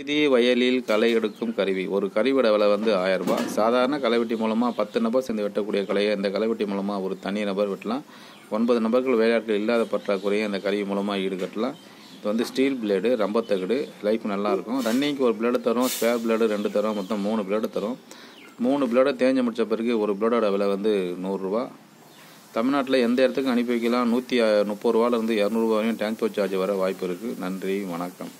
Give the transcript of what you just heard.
இது வயலில் களை எடுக்கும் கருவி. ஒரு கருவியோட விலை வந்து ஆயிரம் ரூபாய். சாதாரண களைவெட்டி மூலமாக பத்து நபர் சேர்ந்து வெட்டக்கூடிய கலையை இந்த களைவெட்டி மூலமாக ஒரு தனி நபர் வெட்டலாம். ஒன்பது நபர்கள் வேலையாட்கள் இல்லாத பற்றாக்குறையை இந்த கருவி மூலமாக ஈடுகட்டலாம். இது வந்து ஸ்டீல் பிளேடு ரம்பத்தகடு லைஃப் நல்லாயிருக்கும் ரன்னிங்க்கு ஒரு பிளேடு தரும் ஸ்பேர் பிளேடு ரெண்டு தரும் மொத்தம் மூணு பிளேடு தரும். மூணு பிளேடை தேஞ்சு முடித்த பிறகு ஒரு பிளேடோட விலை வந்து நூறுரூவா தமிழ்நாட்டில் எந்த இடத்துக்கும் அனுப்பி வைக்கலாம். நூற்றி முப்பது ரூபாலேருந்து இரநூறுவா வரையும் டிரான்ஸ்போர்ட் சார்ஜ் வர வாய்ப்பு இருக்குது நன்றி வணக்கம்.